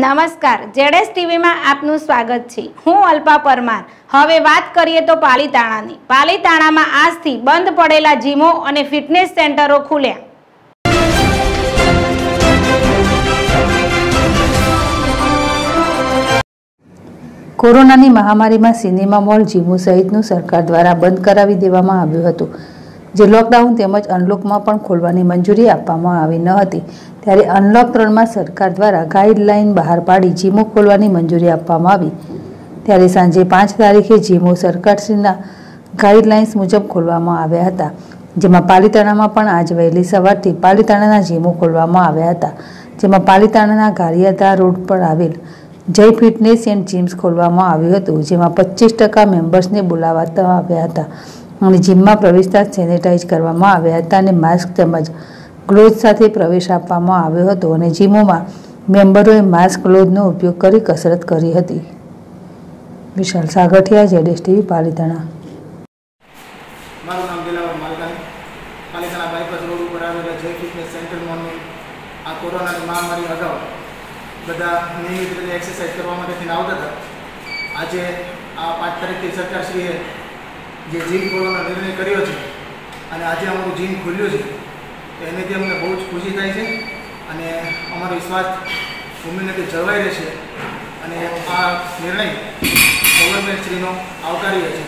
નમસ્કાર જેડેસ ટીવીમાં આપનું સ્વાગત છે. હું અલ્પા પરમાર. હવે વાત કરીએ તો પાલીતાણાની. પાલીતાણામાં આજથી બંધ પડેલા જીમો અને ફિટનેસ સેન્ટરો ખુલ્યા. કોરોનાની મહામારીમાં સિનેમા મોલ, જીમો સહિતનું સરકાર દ્વારા બંધ કરાવી દેવામાં આવ્યું હતું. જે લોકડાઉન તેમજ અનલોકમાં પણ ખોલવાની મંજૂરી આપવામાં આવી ન હતી. ત્યારે અનલોક ત્રણમાં સરકાર દ્વારા ગાઈડલાઈન બહાર પાડી જીમો ખોલવાની મંજૂરી આપવામાં આવી. ત્યારે સાંજે પાંચ તારીખે જીમો સરકારશ્રીના ગાઈડલાઇન્સ મુજબ ખોલવામાં આવ્યા હતા. જેમાં પાલીતાણામાં પણ આજ વહેલી સવારથી પાલીતાણાના જીમો ખોલવામાં આવ્યા હતા. જેમાં પાલીતાણાના ગારિયાદા રોડ પર આવેલ જય ફિટનેસ એન્ડ જીમ્સ ખોલવામાં આવ્યું હતું. જેમાં પચીસ ટકા મેમ્બર્સને બોલાવવામાં આવ્યા હતા. અને જીમમાં પ્રવેશતા સેનેટાઈઝ કરવામાં આવ્યા હતા અને માસ્ક તેમજ ગ્લોવ્સ સાથે પ્રવેશ આપવામાં આવ્યો હતો અને જીમોમાં મેમ્બરોએ માસ્ક, ગ્લોવ્સનો ઉપયોગ કરી કસરત કરી હતી. વિશાલ સાગઠિયા જેડેશ ટીવી, પાલીતાણા. આજે આ પાંચ તારીખથી સરકારશ્રીએ જે જીમ ખોલવાનો નિર્ણય કર્યો છે અને આજે અમારું જીમ ખુલ્યું છે, તો એનેથી અમને બહુ જ ખુશી થાય છે અને અમારો વિશ્વાસ ઇમ્યુનિટી જળવાઈ રહેશે અને આ નિર્ણય ગવર્મેન્ટશ્રીનો આવકાર્ય છે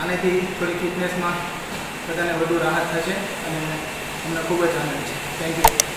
આનાથી થોડી ફિટનેસમાં બધાને વધુ રાહત થશે અને અમને ખૂબ જ આનંદ છે. Thank you